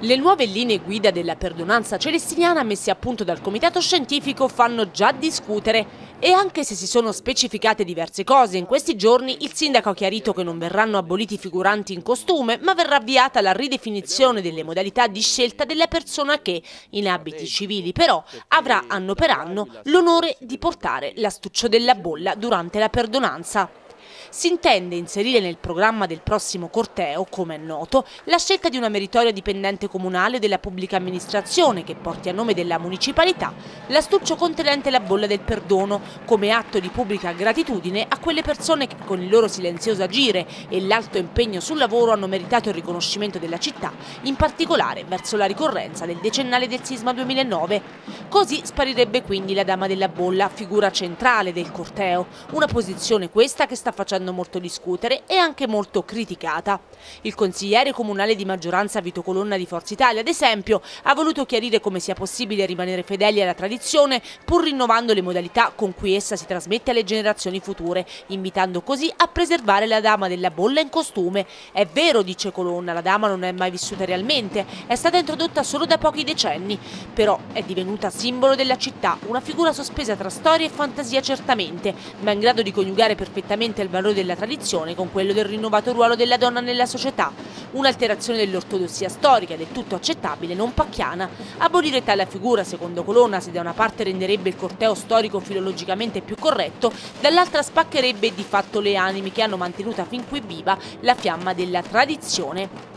Le nuove linee guida della perdonanza celestiniana messe a punto dal comitato scientifico fanno già discutere e anche se si sono specificate diverse cose in questi giorni, il sindaco ha chiarito che non verranno aboliti i figuranti in costume, ma verrà avviata la ridefinizione delle modalità di scelta della persona che, in abiti civili però, avrà anno per anno l'onore di portare l'astuccio della bolla durante la perdonanza. Si intende inserire nel programma del prossimo corteo, come è noto, la scelta di una meritoria dipendente comunale della pubblica amministrazione che porti a nome della municipalità l'astuccio contenente la bolla del perdono come atto di pubblica gratitudine a quelle persone che con il loro silenzioso agire e l'alto impegno sul lavoro hanno meritato il riconoscimento della città, in particolare verso la ricorrenza del decennale del sisma 2009. Così sparirebbe quindi la Dama della Bolla, figura centrale del corteo, una posizione questa che sta facendo molto discutere e anche molto criticata. Il consigliere comunale di maggioranza Vito Colonna di Forza Italia, ad esempio, ha voluto chiarire come sia possibile rimanere fedeli alla tradizione pur rinnovando le modalità con cui essa si trasmette alle generazioni future, invitando così a preservare la Dama della Bolla in costume. È vero, dice Colonna, la Dama non è mai vissuta realmente, è stata introdotta solo da pochi decenni, però è divenuta simbolo della città, una figura sospesa tra storia e fantasia certamente, ma in grado di coniugare perfettamente il valore della tradizione con quello del rinnovato ruolo della donna nella società, un'alterazione dell'ortodossia storica del tutto accettabile, non pacchiana. Abolire tale figura, secondo Colonna, se da una parte renderebbe il corteo storico filologicamente più corretto, dall'altra spaccherebbe di fatto le anime che hanno mantenuta fin qui viva la fiamma della tradizione.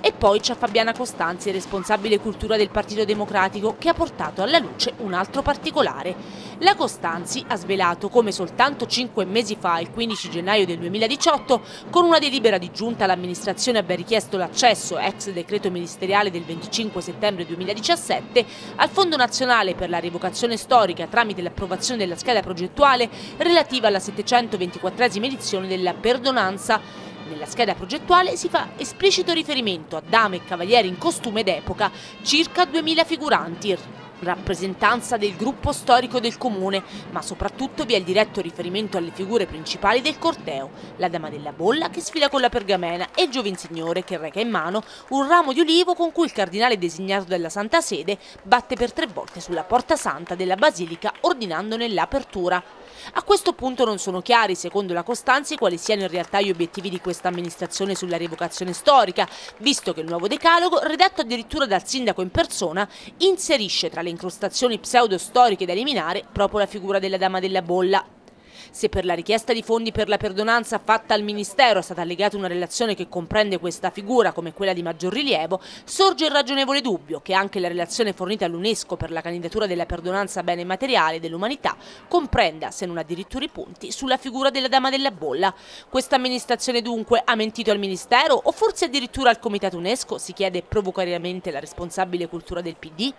E poi c'è Fabiana Costanzi, responsabile cultura del Partito Democratico, che ha portato alla luce un altro particolare. La Costanzi ha svelato come soltanto cinque mesi fa, il 15 gennaio del 2018, con una delibera di giunta l'amministrazione abbia richiesto l'accesso, ex decreto ministeriale del 25 settembre 2017, al Fondo Nazionale per la Rievocazione Storica tramite l'approvazione della scheda progettuale relativa alla 724esima edizione della Perdonanza nella scheda progettuale si fa esplicito riferimento a dame e cavalieri in costume d'epoca, circa 2000 figuranti, rappresentanza del gruppo storico del comune, ma soprattutto vi è il diretto riferimento alle figure principali del corteo, la Dama della Bolla che sfila con la pergamena e il Giovinsignore che reca in mano un ramo di olivo con cui il cardinale designato dalla Santa Sede batte per tre volte sulla porta santa della Basilica ordinandone l'apertura. A questo punto non sono chiari, secondo la Costanzi, quali siano in realtà gli obiettivi di questa amministrazione sulla rievocazione storica, visto che il nuovo decalogo, redatto addirittura dal sindaco in persona, inserisce tra le incrostazioni pseudo-storiche da eliminare proprio la figura della Dama della Bolla, se per la richiesta di fondi per la perdonanza fatta al Ministero è stata allegata una relazione che comprende questa figura come quella di maggior rilievo, sorge il ragionevole dubbio che anche la relazione fornita all'UNESCO per la candidatura della perdonanza bene materiale dell'umanità comprenda, se non addirittura i punti, sulla figura della Dama della Bolla. Questa amministrazione dunque ha mentito al Ministero o forse addirittura al Comitato UNESCO, si chiede provocariamente la responsabile cultura del PD?